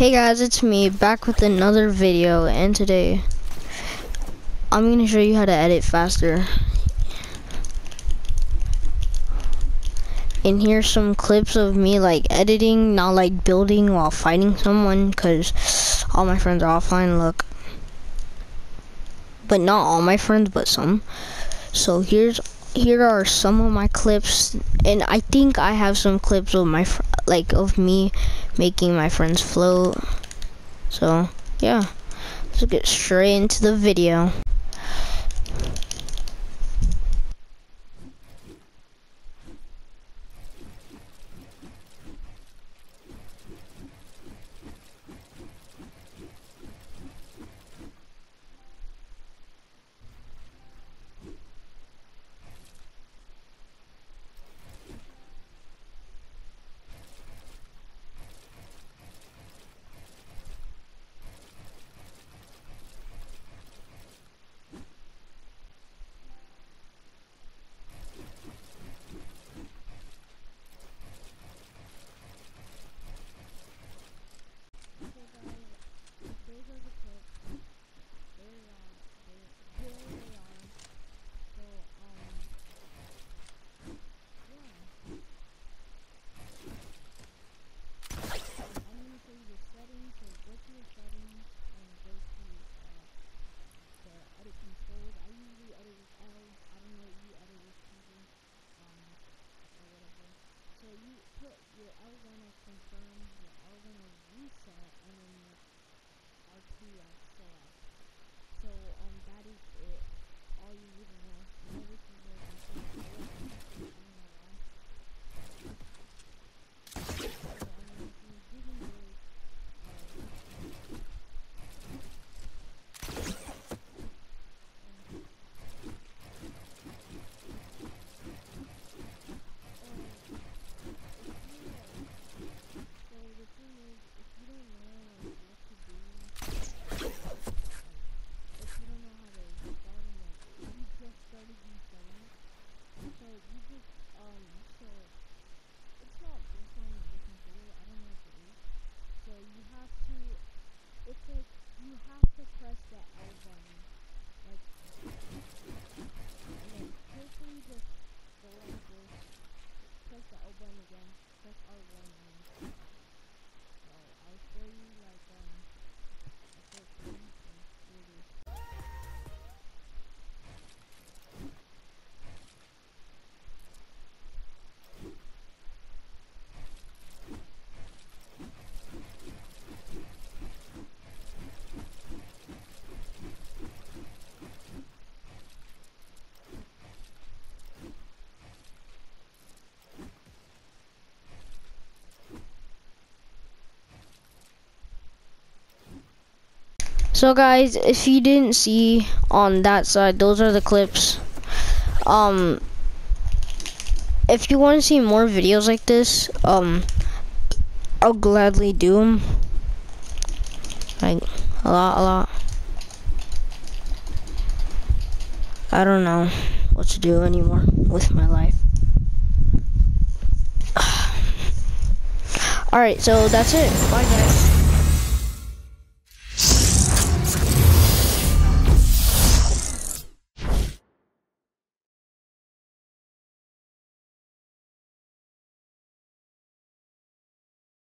Hey guys, it's me back with another video and today I'm going to show you how to edit faster. And here's some clips of me like editing, not like building while fighting someone cuz all my friends are offline, look. But not all my friends, but some. So here's here are some of my clips and I think I have some clips of my like of me making my friends float. So, yeah. Let's get straight into the video. that is it. All you need to know. you have to press the L button. Like, and it quickly just goes. So guys, if you didn't see on that side, those are the clips. Um, if you want to see more videos like this, um, I'll gladly do them. Like, a lot, a lot. I don't know what to do anymore with my life. Alright, so that's it. Bye guys.